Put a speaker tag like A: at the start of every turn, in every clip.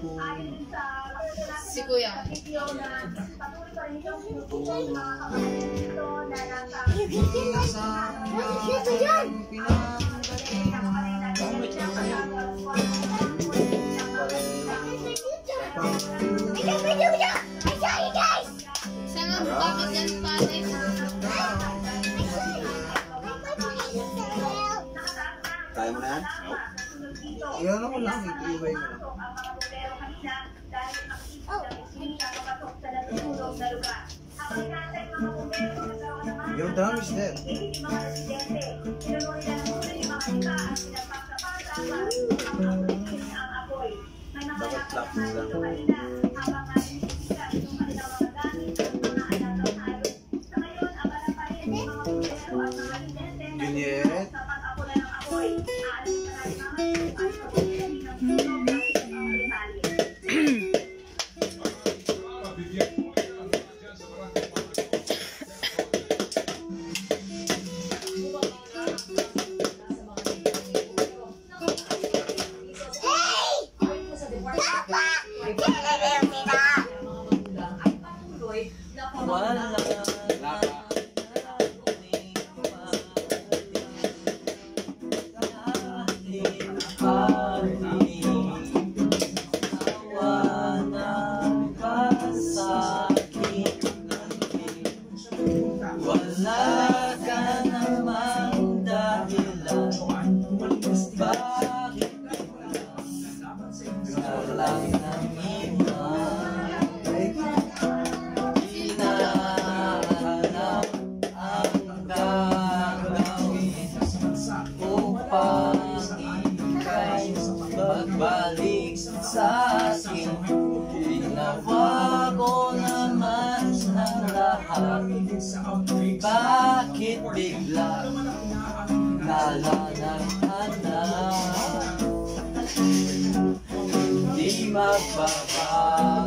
A: Si Kuya. Sana bakit yan pare?
B: Kaya mo na yan? Iyan mo lang, iiway mo. Yung drum is there. Bakit
C: Hallelujah. Magbalik sa akin Ginawa ko naman ang lahat. Bakit bigla nalanaghanap Di magbabago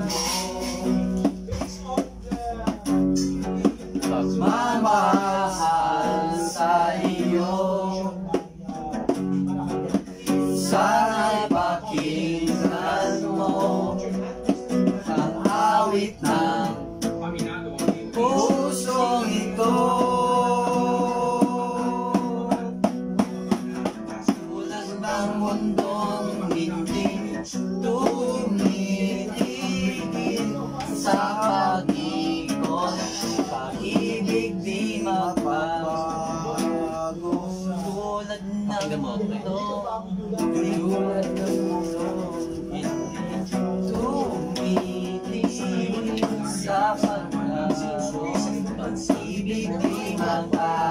C: Sa pag-ikot, pag-ibig di magbabago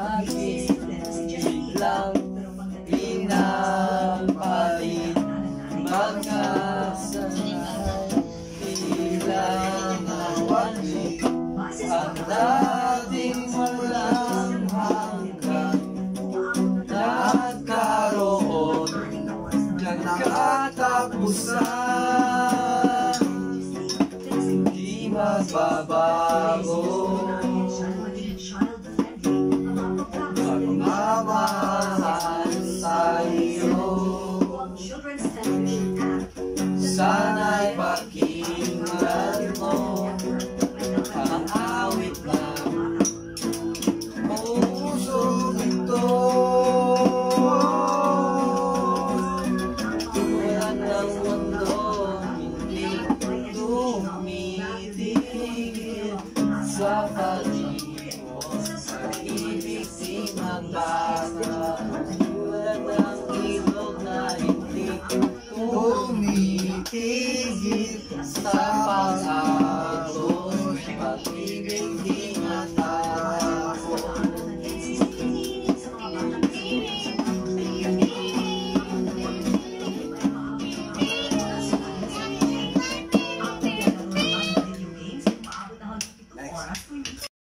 C: akin lang pinapalit baka sa ilang awali ang dating walang hanggang nagkaroon ng katapusan Tumitigil sa